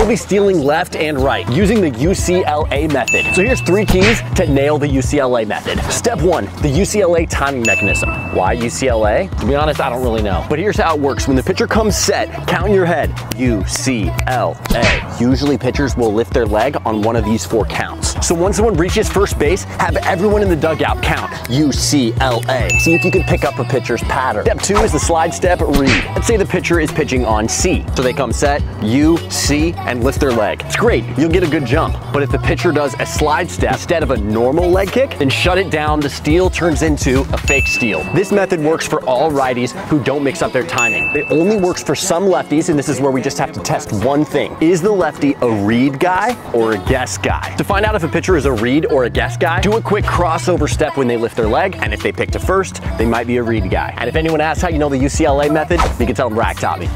you'll be stealing left and right using the UCLA method. So here's three keys to nail the UCLA method. Step one, the UCLA timing mechanism. Why UCLA? To be honest, I don't really know. But here's how it works. When the pitcher comes set, count in your head, UCLA. Usually pitchers will lift their leg on one of these four counts. So once someone reaches first base, have everyone in the dugout count UCLA. See if you can pick up a pitcher's pattern. Step two is the slide step read. Let's say the pitcher is pitching on C. So they come set, U, C, and lift their leg. It's great, you'll get a good jump. But if the pitcher does a slide step instead of a normal leg kick, then shut it down, the steal turns into a fake steal. This method works for all righties who don't mix up their timing. It only works for some lefties, and this is where we just have to test one thing. Is the lefty a read guy or a guess guy? To find out if a pitcher is a read or a guess guy, do a quick crossover step when they lift their leg, and if they pick to first, they might be a read guy. And if anyone asks how you know the UCLA method, you can tell them RAC taught me.